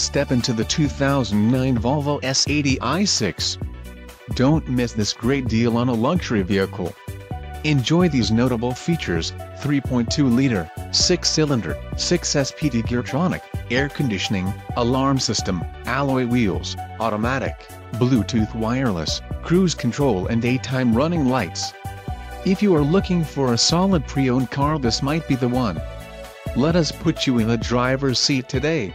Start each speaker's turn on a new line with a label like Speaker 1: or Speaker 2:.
Speaker 1: step into the 2009 Volvo S80 i6. Don't miss this great deal on a luxury vehicle. Enjoy these notable features, 3.2-liter, 6-cylinder, 6SPD Geartronic, air conditioning, alarm system, alloy wheels, automatic, Bluetooth wireless, cruise control and daytime running lights. If you are looking for a solid pre-owned car this might be the one. Let us put you in the driver's seat today.